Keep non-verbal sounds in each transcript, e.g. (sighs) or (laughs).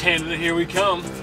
Canada, here we come.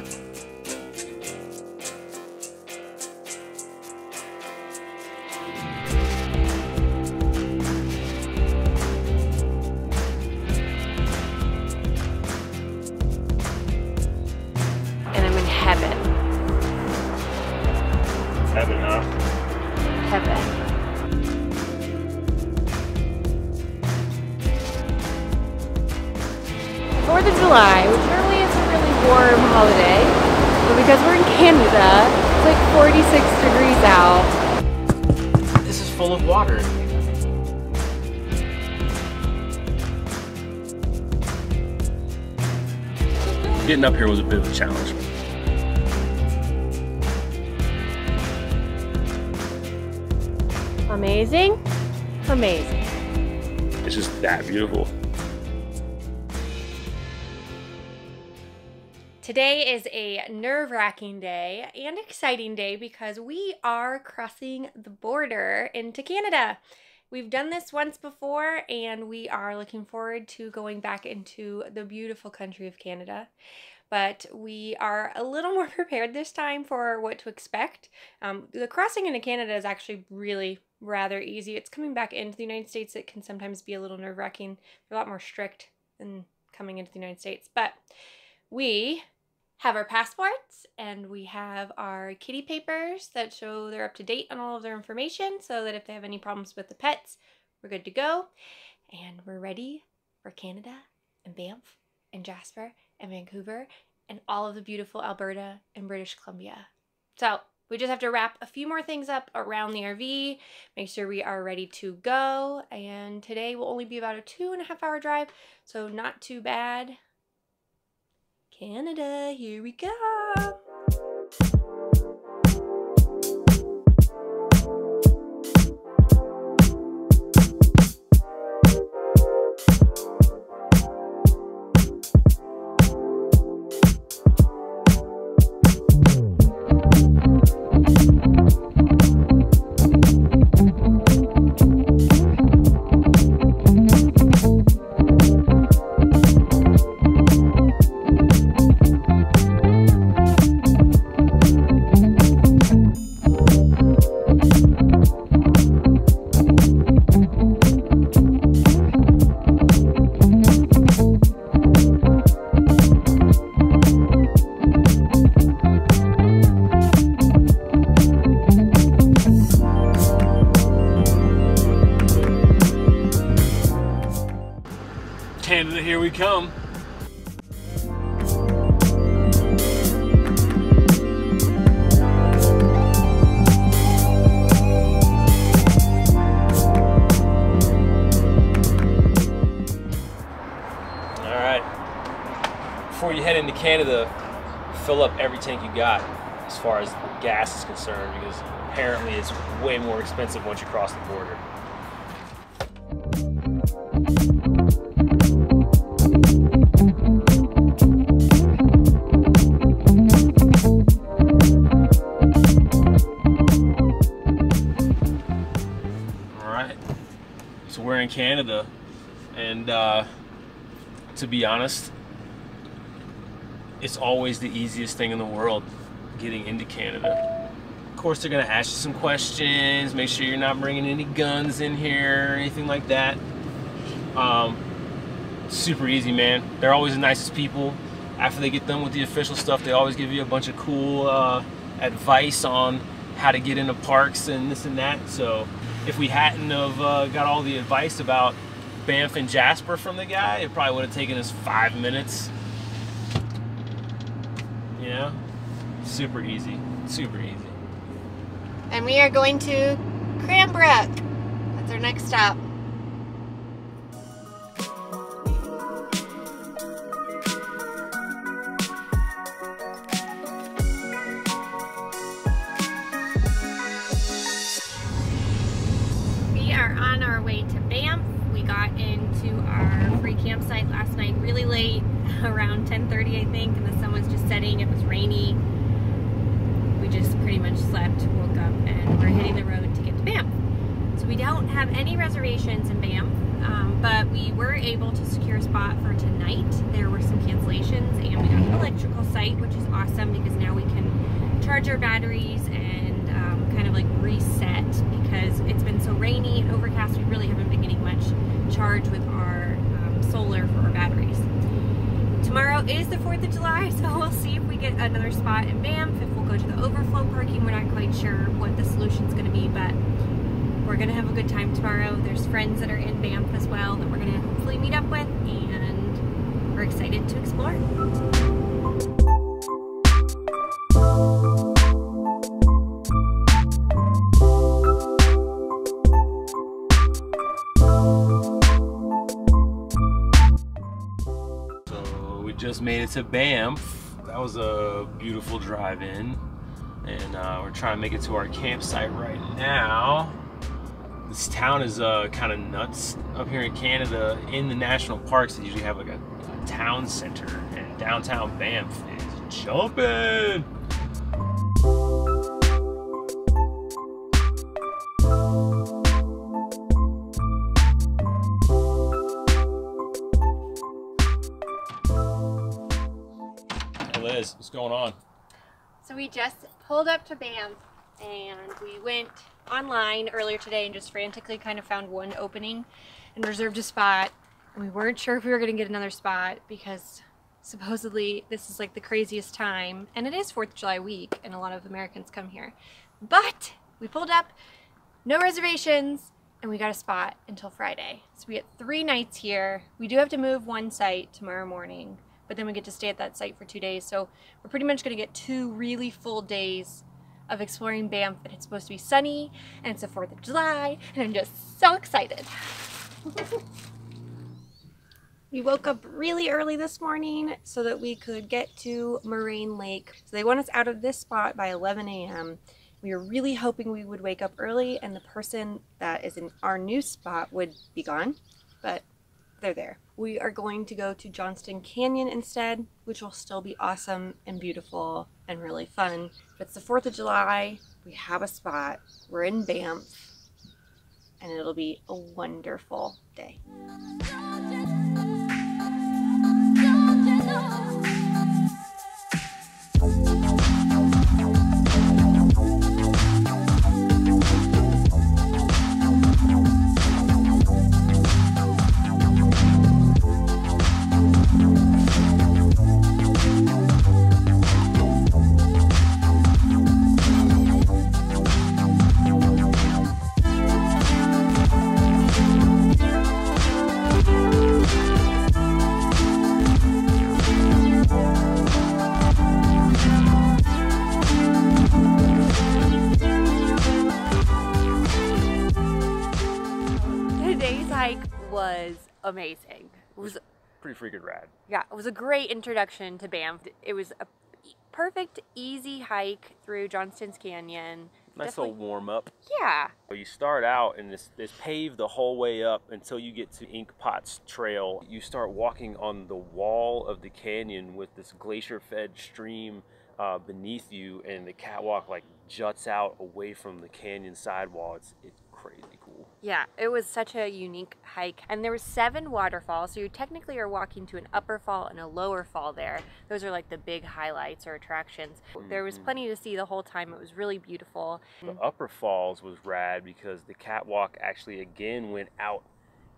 Amazing, amazing. It's just that beautiful. Today is a nerve wracking day and exciting day because we are crossing the border into Canada. We've done this once before and we are looking forward to going back into the beautiful country of Canada. But we are a little (laughs) more prepared this time for what to expect. Um, the crossing into Canada is actually really rather easy. It's coming back into the United States that can sometimes be a little nerve wracking. They're a lot more strict than coming into the United States. But we have our passports and we have our kitty papers that show they're up to date on all of their information so that if they have any problems with the pets, we're good to go. And we're ready for Canada and Banff and Jasper and Vancouver and all of the beautiful Alberta and British Columbia. So we just have to wrap a few more things up around the RV, make sure we are ready to go. And today will only be about a two and a half hour drive, so not too bad. Canada, here we go. Got as far as gas is concerned because apparently it's way more expensive once you cross the border. All right. So we're in Canada and uh, to be honest, it's always the easiest thing in the world getting into Canada. Of course, they're gonna ask you some questions, make sure you're not bringing any guns in here or anything like that. Um, super easy, man. They're always the nicest people. After they get done with the official stuff, they always give you a bunch of cool uh, advice on how to get into parks and this and that. So if we hadn't have uh, got all the advice about Banff and Jasper from the guy, it probably would have taken us five minutes. Know? Super easy. Super easy. And we are going to Cranbrook. That's our next stop. secure spot for tonight. There were some cancellations and we got an electrical site, which is awesome because now we can charge our batteries and um, kind of like reset because it's been so rainy and overcast. We really haven't been getting much charge with our um, solar for our batteries. Tomorrow is the 4th of July, (laughs) so we'll see if we get another spot in Banff, if we'll go to the overflow parking. We're not quite sure what the solution's going to be, but we're going to have a good time tomorrow. There's friends that are in Banff as well that we're going to hopefully meet up with, and we're excited to explore. So we just made it to Banff. That was a beautiful drive-in. And uh, we're trying to make it to our campsite right now. This town is uh, kind of nuts up here in Canada. In the national parks, they usually have like a, a town center. And downtown Banff is jumping. Hey Liz, what's going on? So we just pulled up to Banff and we went online earlier today and just frantically kind of found one opening and reserved a spot. We weren't sure if we were going to get another spot because supposedly this is like the craziest time and it is 4th of July week and a lot of Americans come here. But we pulled up, no reservations, and we got a spot until Friday. So we get three nights here. We do have to move one site tomorrow morning, but then we get to stay at that site for two days. So we're pretty much going to get two really full days of exploring Banff, and it's supposed to be sunny, and it's the 4th of July, and I'm just so excited. (laughs) we woke up really early this morning so that we could get to Moraine Lake. So they want us out of this spot by 11 a.m. We were really hoping we would wake up early and the person that is in our new spot would be gone, but they're there. We are going to go to Johnston Canyon instead, which will still be awesome and beautiful and really fun. It's the 4th of July. We have a spot. We're in Banff. And it'll be a wonderful day. Amazing. It was Pretty freaking rad. Yeah, it was a great introduction to Banff. It was a perfect, easy hike through Johnston's Canyon. Nice Definitely- little warm up. Yeah, You start out and it's, it's paved the whole way up until you get to Ink Pots Trail. You start walking on the wall of the canyon with this glacier fed stream uh, beneath you, and the catwalk like juts out away from the canyon sidewall. It's, it's crazy. Yeah, it was such a unique hike. And there were seven waterfalls, so you technically are walking to an upper fall and a lower fall there. Those are like the big highlights or attractions. There was Mhm. plenty to see the whole time. It was really beautiful. The upper falls was rad because the catwalk actually again went out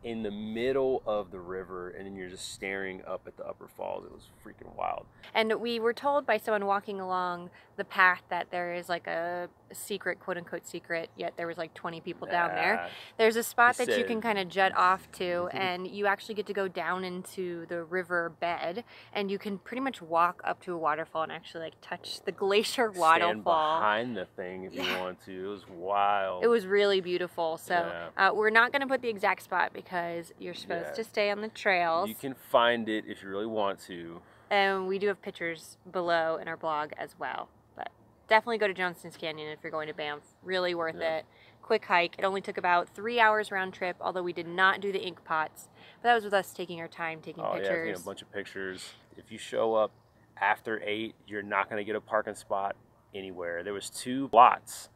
in the middle of the river and then you're just staring up at the upper falls. It was freaking wild. And we were told by someone walking along the path that there is like a secret, quote unquote secret, yet there was like 20 people down there. There's a spot that you can kind of jet off to, (laughs) and you actually get to go down into the river bed, and you can pretty much walk up to a waterfall and actually like touch the glacier waterfall. Stand behind the thing if you want to. It was wild. It was really beautiful. So Yeah. uh, we're not going to put the exact spot because you're supposed Yeah. to stay on the trails. You can find it if you really want to. And we do have pictures below in our blog as well. Definitely go to Johnston's Canyon if you're going to Banff. Really worth Yeah. it. Quick hike. It only took about three hours round trip, although we did not do the ink pots. But that was with us taking our time, taking Oh yeah, taking a bunch of pictures. If you show up after eight, you're not gonna get a parking spot anywhere. There was two lots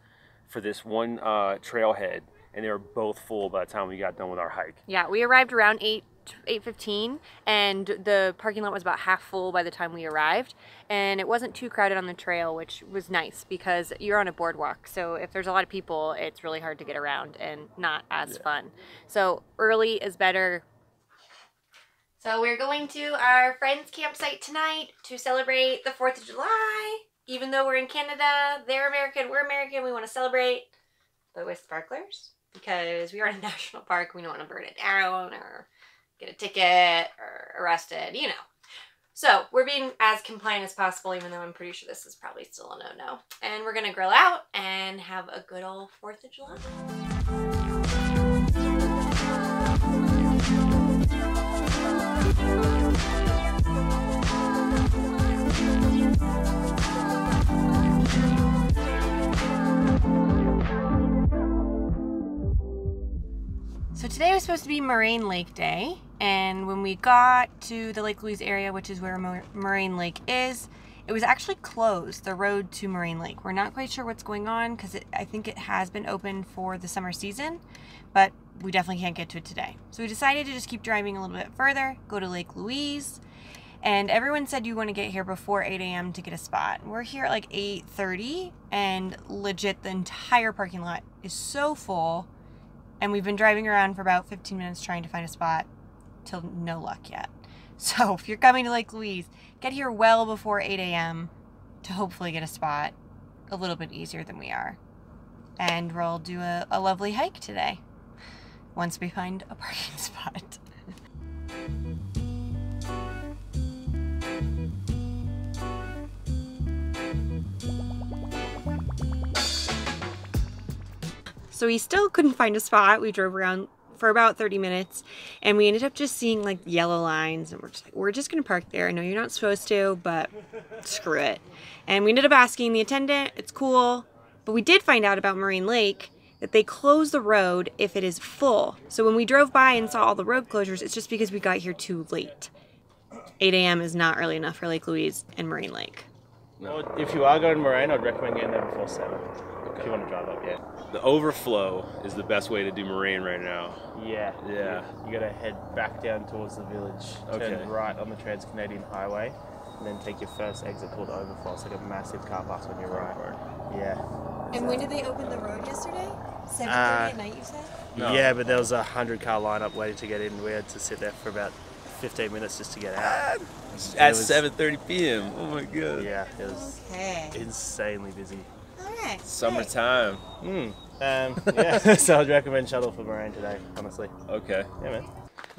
for this one uh, trailhead, and they were both full by the time we got done with our hike. yeah, we arrived around 8 8.15 and the parking lot was about half full by the time we arrived. And it wasn't too crowded on the trail which was nice because you're on a boardwalk. So if there's a lot of people it's really hard to get around and not as yeah. fun. So early is better. So we're going to our friend's campsite tonight to celebrate the 4th of July. Even though we're in Canada they're American we're American we want to celebrate but with sparklers because we are in a (laughs) national park we don't want to burn it down or get a ticket or arrested, you know. So we're being as compliant as possible, even though I'm pretty sure this is probably still a no-no. And we're gonna grill out and have a good old 4th of July. So today was supposed to be Moraine Lake Day, and when we got to the Lake Louise area, which is where Moraine Lake is, it was actually closed, the road to Moraine Lake. We're not quite sure what's going on because I think it has been open for the summer season, but we definitely can't get to it today. So we decided to just keep driving a little bit further, go to Lake Louise, and everyone said you want to get here before 8 a.m. to get a spot. We're here at like 8.30, and legit the entire parking lot is so full and we've been driving around for about 15 minutes trying to find a spot till no luck yet. (laughs) So if you're coming to Lake Louise, get here well before 8 a.m. to hopefully get a spot a little bit easier than we are. And we'll do a, a lovely hike today once we find a parking (laughs) spot. So we still couldn't find a spot. We drove around for about 30 minutes and we ended up just seeing like yellow lines and we're just like, we're just gonna park there. I know you're not supposed to, but screw it. And we ended up asking the attendant, it's cool. But we did find out about Marine Lake that they close the road if it is full. So when we drove by and saw all the road closures, it's just because we got here too late. 8 a.m. is not early enough for Lake Louise and Marine Lake. No, if you are going to Moraine, I'd recommend getting there before 7 if you want to drive up, yeah. The overflow is the best way to do Moraine right now. Yeah. Yeah. You, you got to head back down towards the village, turn okay. right on the Trans Canadian Highway, and then take your first exit called Overflow. It's like a massive car park on your right. Yeah. And when did they open the road yesterday? 7.30 uh, at night, you said? No. Yeah, but there was a 100 car lineup waiting to get in. We had to sit there for about 15 minutes just to get out. At 7.30 p.m. Oh my god. Yeah, it was okay. insanely busy. Okay. Summertime. Hmm. Um, (laughs) yeah, so I'd recommend shuttle for Moraine today, honestly. Okay. Yeah, man.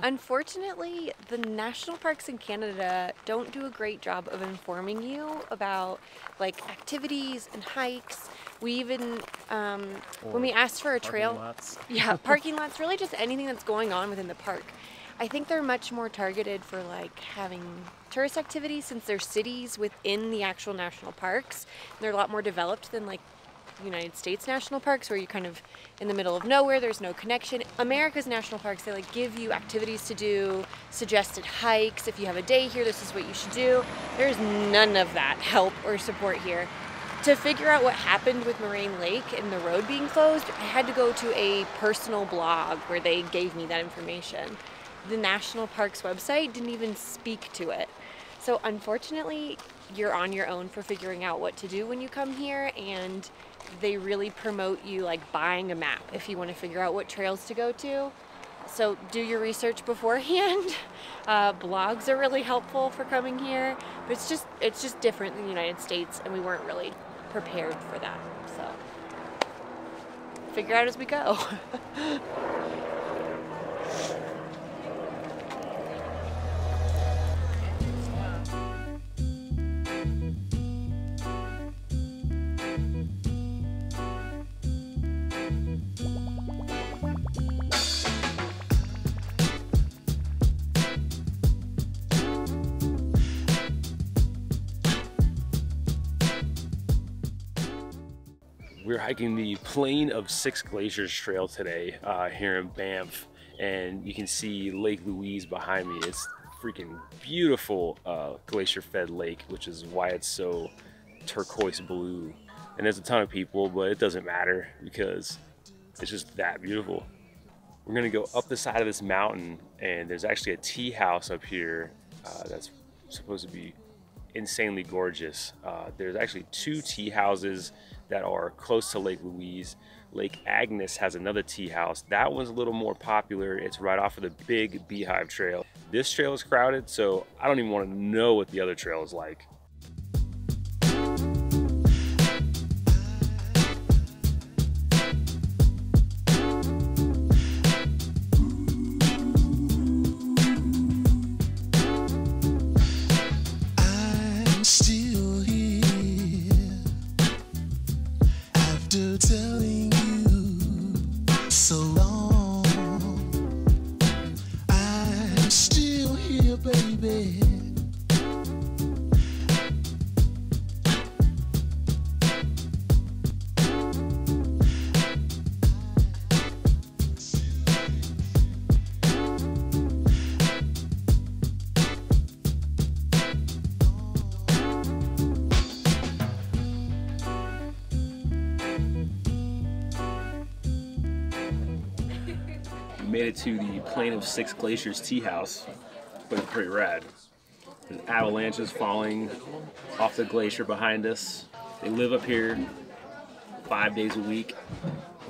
Unfortunately, the national parks in Canada don't do a great job of informing you about like activities and hikes. We even, um, when we asked for a trail, lots. (laughs) yeah, parking lots, really just anything that's going on within the park. I think they're much more targeted for like having tourist activities since they're cities within the actual national parks. They're a lot more developed than like United States national parks where you're kind of in the middle of nowhere, there's no connection. America's national parks, they like give you activities to do, suggested hikes. If you have a day here, this is what you should do. There's none of that help or support here. To figure out what happened with Moraine Lake and the road being closed, I had to go to a personal blog where they gave me that information the national parks website didn't even speak to it. So unfortunately, you're on your own for figuring out what to do when you come here and they really promote you like buying a map if you want to figure out what trails to go to. So do your research beforehand. (laughs) Uh, blogs are really helpful for coming here, but it's just it's just different than the United States, and we weren't really prepared for that. So figure out as we go. (laughs) hiking the Plain of Six Glaciers Trail today uh, here in Banff, and you can see Lake Louise behind me. It's freaking beautiful uh, glacier-fed lake, which is why it's so turquoise blue. And there's a ton of people, but it doesn't matter because it's just that beautiful. We're gonna go up the side of this mountain, and there's actually a tea house up here uh, that's supposed to be insanely gorgeous. Uh, there's actually two tea houses that are close to Lake Louise. Lake Agnes has another tea house. That one's a little more popular. It's right off of the big Beehive Trail. This trail is crowded, so I don't even want to know what the other trail is like. We made it to the Plain of Six Glaciers tea house, but it's pretty rad. There's avalanches falling off the glacier behind us. They live up here five days a week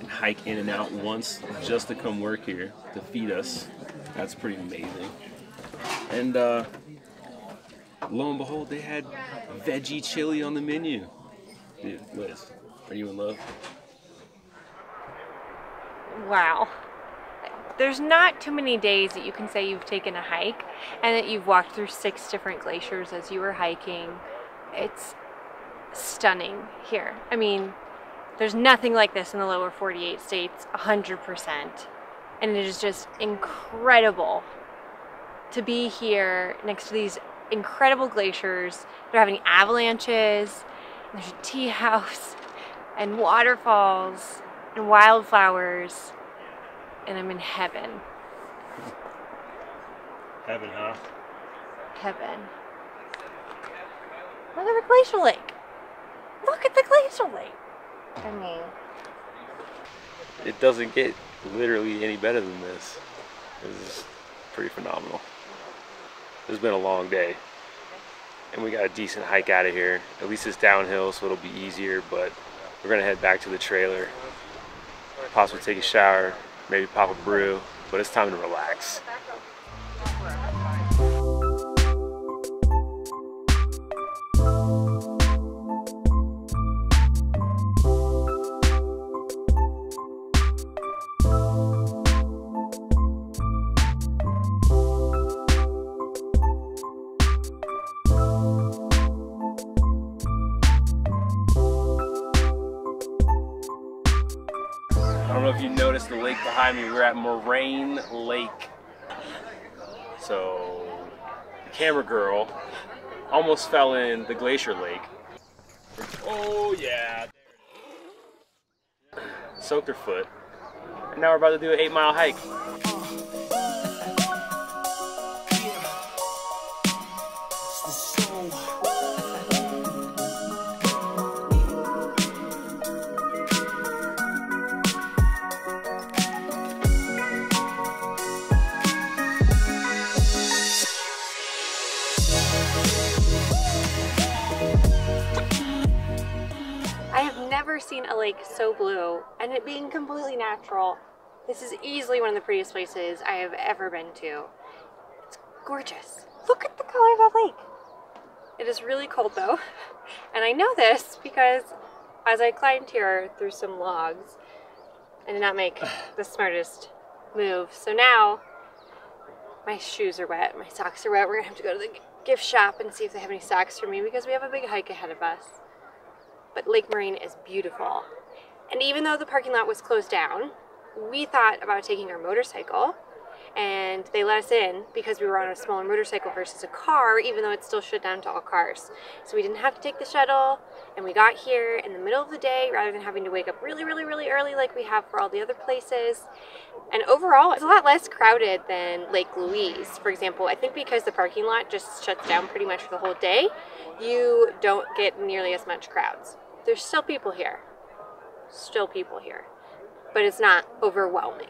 and hike in and out once just to come work here to feed us. That's pretty amazing. And uh, lo and behold, they had veggie chili on the menu. Dude, Liz, are you in love? Wow. There's not too many days that you can say you've taken a hike and that you've walked through six different glaciers as you were hiking. It's stunning here. I mean, there's nothing like this in the lower 48 states, 100%. And it is just incredible to be here next to these incredible glaciers. They're having avalanches, there's a tea (laughs) house, and waterfalls, and wildflowers, and I'm in heaven. Heaven, huh? Heaven. Look at the glacial lake. Look at the glacial lake. I mean, it doesn't get literally any better than this. This is pretty phenomenal. It's been a long day. And we got a decent hike out of here. At least it's downhill, so it'll be easier, but we're gonna head back to the trailer. Possibly take a shower, maybe pop a brew, but it's time to relax. So, the camera girl almost fell in the glacier lake. Oh yeah. Soaked her foot. And now we're about to do an eight mile hike. Never seen a lake so blue and it being completely natural. This is easily one of the prettiest places I have ever been to. It's gorgeous. Look at the color of that lake. It is really cold though, (laughs) and I know this because as I climbed here through some logs, I did not make (sighs) the smartest move. So now my shoes are wet, my socks are wet. We're gonna have to go to the gift shop and see if they have any socks for me because we have a big hike ahead of us but Lake Marine is beautiful. And even though the parking lot was closed down, we thought about taking our motorcycle and they let us in because we were on a smaller motorcycle versus a car, even though it's still shut down to all cars. So we didn't have to take the shuttle and we got here in the middle of the day rather than having to wake up really, really, really early like we have for all the other places. And overall, it's a lot less crowded than Lake Louise. For example, I think because the parking lot just shuts down pretty much for the whole day, you don't get nearly as much crowds. There's still people here. Still people here. But it's not overwhelming.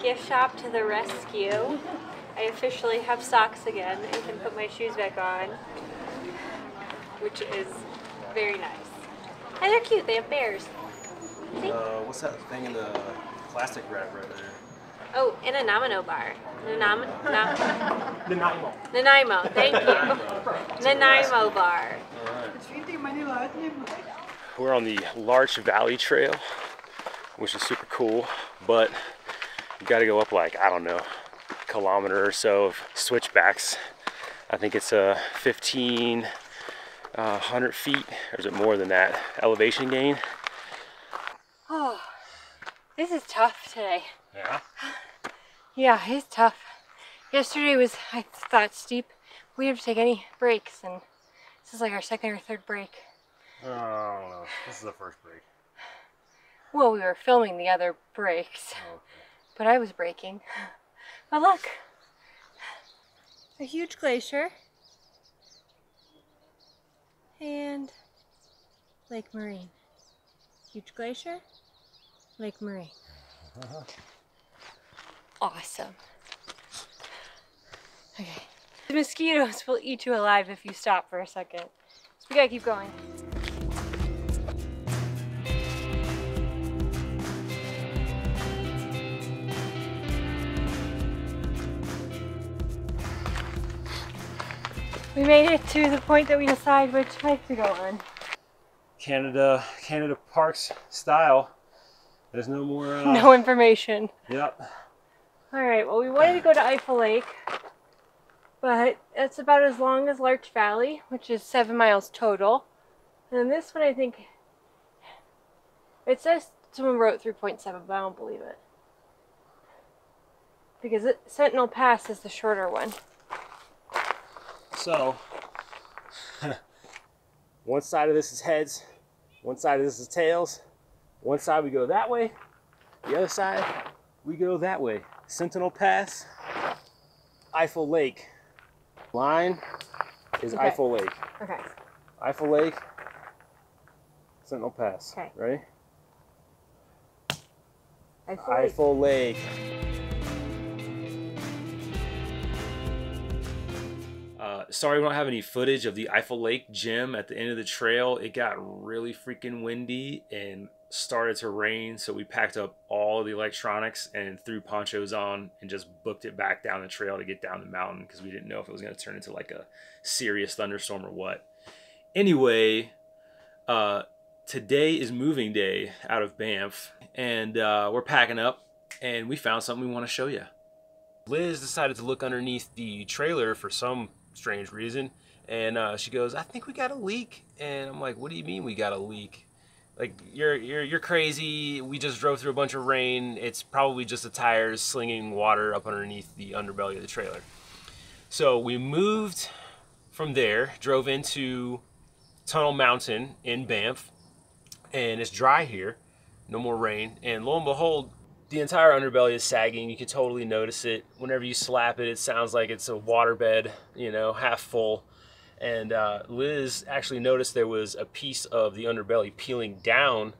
Gift shop to the rescue. I officially have socks again and can put my shoes back on, which is very nice. And they're cute. They have bears. See? Uh, what's that thing in the plastic wrap right there? Oh, in a Namino bar. Nanam- na- (laughs) Nanaimo. Nanaimo. Thank you. Nanaimo bar. We're on the Larch Valley Trail, which is super cool, but you gotta go up like, I don't know, kilometer or so of switchbacks. I think it's a 15, uh, 100 feet, or is it more than that, elevation gain. Oh, this is tough today. Yeah. Yeah, it's tough. Yesterday was, I thought, steep. We didn't take any breaks, and this is like our second or third break. Oh, I don't know. This is the first break. Well, we were filming the other breaks, oh, but I was breaking. But look, a huge glacier and Lake Marine. Huge glacier, Lake Marine. (laughs) Awesome. Okay. The mosquitoes will eat you alive if you stop for a second. So we gotta keep going. We made it to the point that we decide which hike to go on. Canada, Canada Parks style. There's no more. Uh, No information. Yep. All right, well, we wanted to go to Eiffel Lake, but it's about as long as Larch Valley, which is seven miles total. And then this one, I think, it says someone wrote 3.7, but I don't believe it. Because it, Sentinel Pass is the shorter one. So, (laughs) one side of this is heads, one side of this is tails. One side we go that way, the other side we go that way. Sentinel Pass, Eiffel Lake. Line is Okay. Eiffel Lake. Okay. Eiffel Lake, Sentinel Pass. Okay. Ready? Eiffel Lake. Eiffel Lake. Uh, sorry, we don't have any footage of the Eiffel Lake gym at the end of the trail. It got really freaking windy and started to rain, so we packed up all the electronics and threw ponchos on and just booked it back down the trail to get down the mountain because we didn't know if it was going to turn into like a serious thunderstorm or what. Anyway, uh, today is moving day out of Banff, and uh, we're packing up, and we found something we want to show you. Liz decided to look underneath the trailer for some strange reason, and uh, she goes, "I think we got a leak." And I'm like, "What do you mean we got a leak? Like you're you're you're crazy. We just drove through a bunch of rain. It's probably just the tires slinging water up underneath the underbelly of the trailer." So we moved from there, drove into Tunnel Mountain in Banff, and it's dry here, no more rain. And lo and behold, the entire underbelly is sagging. You can totally notice it. Whenever you slap it, it sounds like it's a waterbed, you know, half full. And uh, Liz actually noticed there was a piece of the underbelly peeling down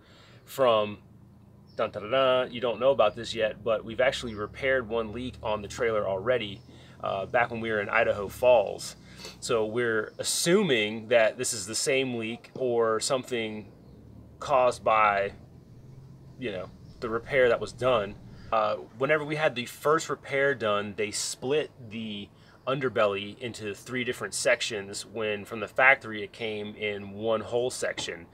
from. Dun, dun, dun. You don't know about this yet, but we've actually repaired one leak on the trailer already uh, back when we were in Idaho Falls. So we're assuming that this is the same leak or something caused by, you know, the repair that was done. Uh, whenever we had the first repair done, they split the underbelly into three different sections when from the factory it came in one whole section.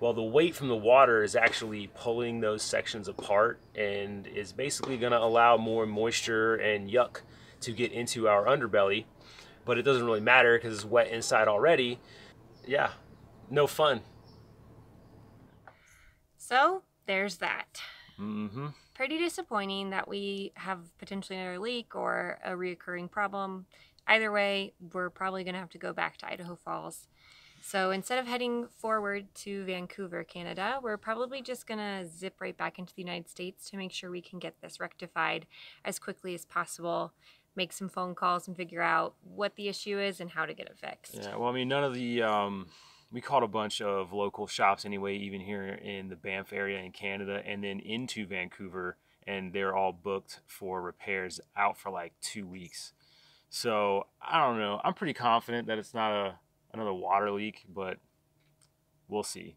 Well, the weight from the water is actually pulling those sections apart and is basically going to allow more moisture and yuck to get into our underbelly. But it doesn't really matter because it's wet inside already. Yeah, no fun. So there's that. Mm-hmm. Pretty disappointing that we have potentially another leak or a reoccurring problem. Either way, we're probably going to have to go back to Idaho Falls. So instead of heading forward to Vancouver, Canada, we're probably just going to zip right back into the United States to make sure we can get this rectified as quickly as possible, make some phone calls and figure out what the issue is and how to get it fixed. Yeah, well, I mean, none of the um, we called a bunch of local shops anyway, even here in the Banff area in Canada, and then into Vancouver, and they're all booked for repairs out for like two weeks. So I don't know. I'm pretty confident that it's not a another water leak, but we'll see.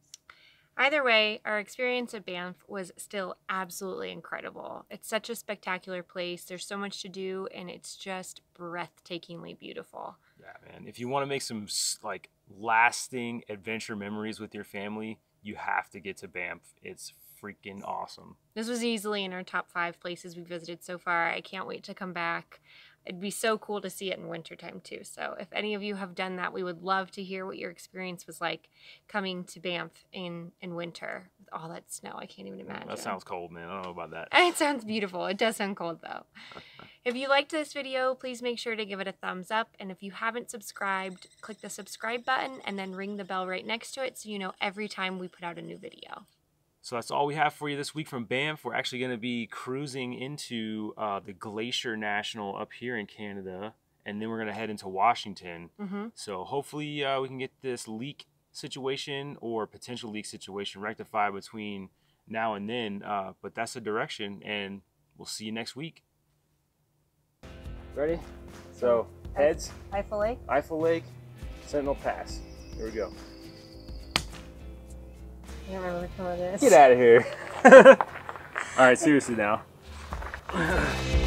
Either way, our experience at Banff was still absolutely incredible. It's such a spectacular place. There's so much to do, and it's just breathtakingly beautiful. Yeah, man. If you want to make some like lasting adventure memories with your family, you have to get to Banff. It's freaking awesome. This was easily in our top five places we visited so far. I can't wait to come back. It'd be so cool to see it in wintertime too. So, if any of you have done that, we would love to hear what your experience was like coming to Banff in, in winter with all that snow. I can't even imagine. That sounds cold, man. I don't know about that. It sounds beautiful. It does sound cold though. (laughs) if you liked this video, please make sure to give it a thumbs up. And if you haven't subscribed, click the subscribe button and then ring the bell right next to it so you know every time we put out a new video. So that's all we have for you this week from Banff. We're actually going to be cruising into uh, the Glacier National up here in Canada, and then we're going to head into Washington. Mm-hmm. So hopefully uh, we can get this leak situation or potential leak situation rectified between now and then. Uh, but that's the direction, and we'll see you next week. Ready? So heads, Eiffel Lake. Eiffel Lake, Sentinel Pass. Here we go. I don't remember which one it is. Get out of here. (laughs) (laughs) All right, seriously now. (laughs)